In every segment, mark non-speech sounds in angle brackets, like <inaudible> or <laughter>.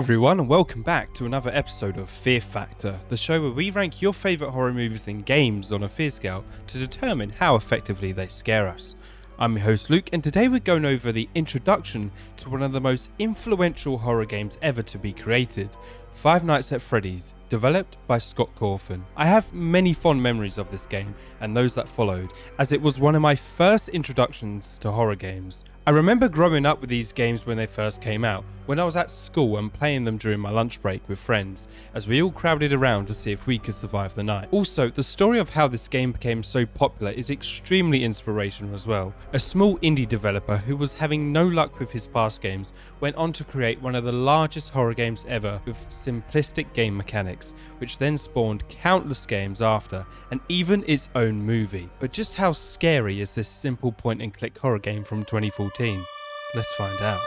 everyone, and welcome back to another episode of Fear Factor, the show where we rank your favourite horror movies and games on a fear scale to determine how effectively they scare us. I'm your host Luke, and today we're going over the introduction to one of the most influential horror games ever to be created Five Nights at Freddy's, developed by Scott Cawthon. I have many fond memories of this game and those that followed, as it was one of my first introductions to horror games. I remember growing up with these games when they first came out, when I was at school and playing them during my lunch break with friends, as we all crowded around to see if we could survive the night. Also, the story of how this game became so popular is extremely inspirational as well. A small indie developer who was having no luck with his past games went on to create one of the largest horror games ever with simplistic game mechanics, which then spawned countless games after, and even its own movie. But just how scary is this simple point and click horror game from 2014? Let's find out.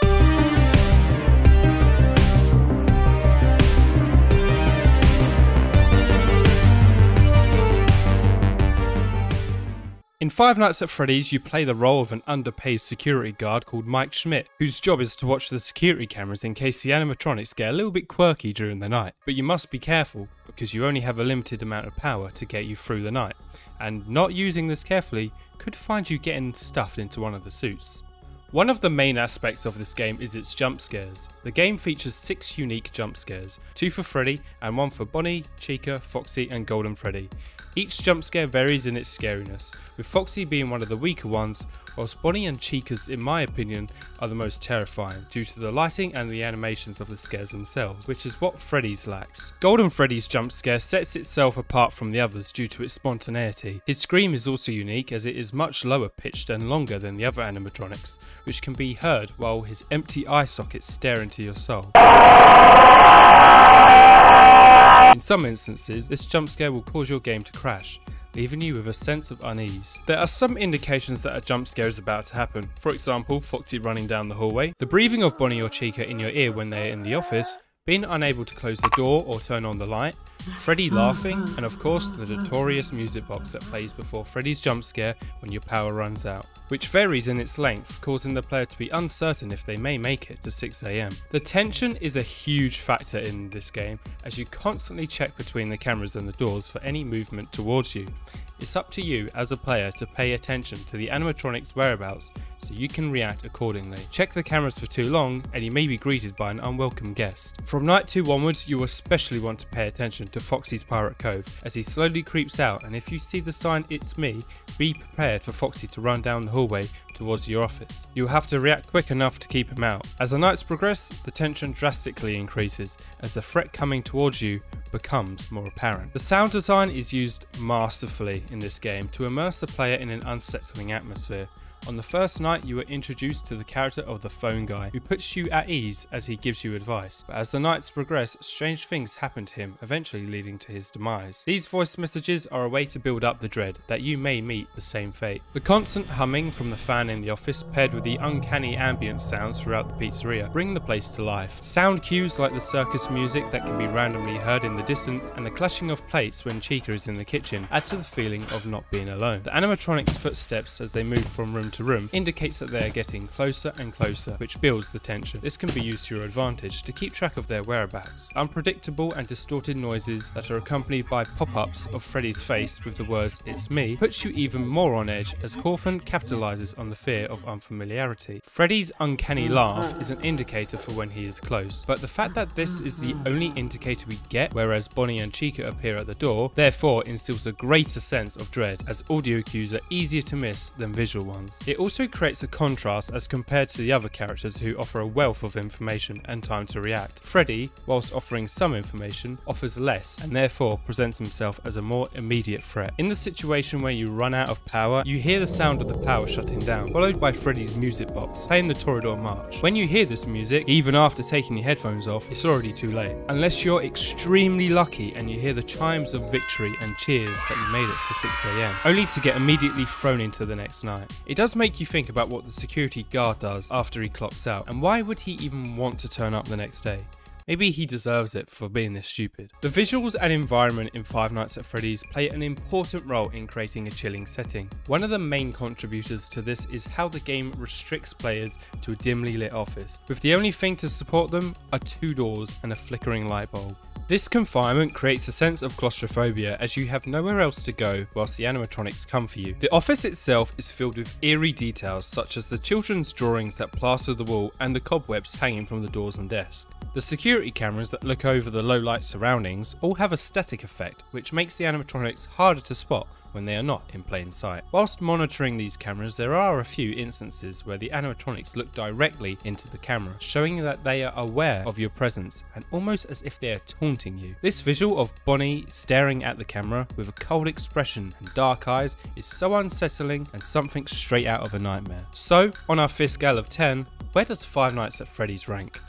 In Five Nights at Freddy's, you play the role of an underpaid security guard called Mike Schmidt, whose job is to watch the security cameras in case the animatronics get a little bit quirky during the night. But you must be careful, because you only have a limited amount of power to get you through the night, and not using this carefully could find you getting stuffed into one of the suits. One of the main aspects of this game is its jump scares. The game features six unique jump scares, two for Freddy and one for Bonnie, Chica, Foxy and Golden Freddy. Each jump scare varies in its scariness, with Foxy being one of the weaker ones, whilst Bonnie and Chica's, in my opinion, are the most terrifying due to the lighting and the animations of the scares themselves, which is what Freddy's lacks. Golden Freddy's jump scare sets itself apart from the others due to its spontaneity. His scream is also unique as it is much lower pitched and longer than the other animatronics, which can be heard while his empty eye sockets stare into your soul. In some instances, this jump scare will cause your game to crash, leaving you with a sense of unease. There are some indications that a jump scare is about to happen. For example, Foxy running down the hallway, the breathing of Bonnie or Chica in your ear when they're in the office, being unable to close the door or turn on the light, Freddy ah. laughing, and of course the notorious music box that plays before Freddy's jump scare when your power runs out, which varies in its length, causing the player to be uncertain if they may make it to 6am. The tension is a huge factor in this game, as you constantly check between the cameras and the doors for any movement towards you. It's up to you as a player to pay attention to the animatronic's whereabouts so you can react accordingly. Check the cameras for too long and you may be greeted by an unwelcome guest. From night 2 onwards you especially want to pay attention to Foxy's Pirate Cove as he slowly creeps out and if you see the sign it's me, be prepared for Foxy to run down the hallway towards your office. You'll have to react quick enough to keep him out. As the nights progress, the tension drastically increases as the threat coming towards you becomes more apparent. The sound design is used masterfully in this game to immerse the player in an unsettling atmosphere. On the first night, you are introduced to the character of the phone guy, who puts you at ease as he gives you advice. But as the nights progress, strange things happen to him, eventually leading to his demise. These voice messages are a way to build up the dread that you may meet the same fate. The constant humming from the fan in the office, paired with the uncanny ambient sounds throughout the pizzeria, bring the place to life. Sound cues like the circus music that can be randomly heard in the distance, and the clashing of plates when Chica is in the kitchen add to the feeling of not being alone. The animatronics' footsteps as they move from room to room indicates that they are getting closer and closer, which builds the tension. This can be used to your advantage to keep track of their whereabouts. Unpredictable and distorted noises that are accompanied by pop-ups of Freddy's face with the words "It's me" puts you even more on edge as Cawthon capitalizes on the fear of unfamiliarity. Freddy's uncanny mm, laugh mm. is an indicator for when he is close, but the fact that this is the only indicator we get, whereas Bonnie and Chica appear at the door, therefore instills a greater sense of dread as audio cues are easier to miss than visual ones. It also creates a contrast as compared to the other characters who offer a wealth of information and time to react. Freddy, whilst offering some information, offers less and therefore presents himself as a more immediate threat. In the situation where you run out of power, you hear the sound of the power shutting down, followed by Freddy's music box, playing the Toreador March. When you hear this music, even after taking your headphones off, it's already too late. Unless you're extremely lucky and you hear the chimes of victory and cheers that you made it to 6am, only to get immediately thrown into the next night. It does make you think about what the security guard does after he clocks out, and why would he even want to turn up the next day? Maybe he deserves it for being this stupid. The visuals and environment in Five Nights at Freddy's play an important role in creating a chilling setting. One of the main contributors to this is how the game restricts players to a dimly lit office, with the only thing to support them are two doors and a flickering light bulb. This confinement creates a sense of claustrophobia as you have nowhere else to go whilst the animatronics come for you. The office itself is filled with eerie details such as the children's drawings that plaster the wall and the cobwebs hanging from the doors and desks. The security cameras that look over the low light surroundings all have a static effect which makes the animatronics harder to spot when they are not in plain sight. Whilst monitoring these cameras, there are a few instances where the animatronics look directly into the camera, showing that they are aware of your presence and almost as if they are taunting you. This visual of Bonnie staring at the camera with a cold expression and dark eyes is so unsettling and something straight out of a nightmare. So, on our fifth scale of 10, where does Five Nights at Freddy's rank?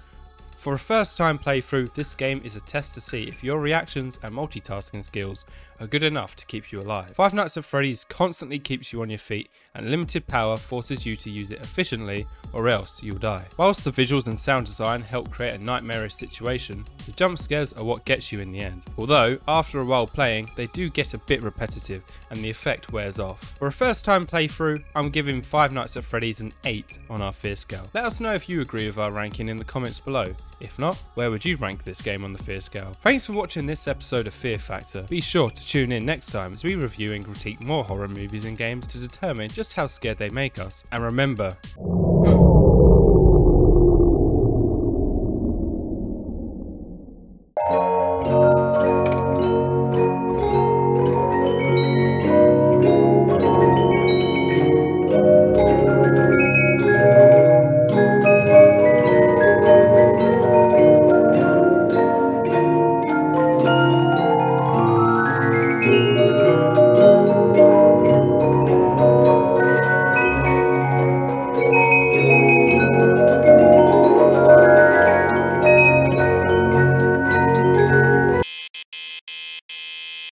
For a first time playthrough, this game is a test to see if your reactions and multitasking skills are good enough to keep you alive. Five Nights at Freddy's constantly keeps you on your feet and limited power forces you to use it efficiently or else you'll die. Whilst the visuals and sound design help create a nightmarish situation, the jump scares are what gets you in the end. Although, after a while playing, they do get a bit repetitive and the effect wears off. For a first time playthrough, I'm giving Five Nights at Freddy's an 8 on our fear scale. Let us know if you agree with our ranking in the comments below. If not, where would you rank this game on the fear scale? Thanks for watching this episode of Fear Factor. Be sure to tune in next time as we review and critique more horror movies and games to determine just how scared they make us. And remember, <gasps> <laughs>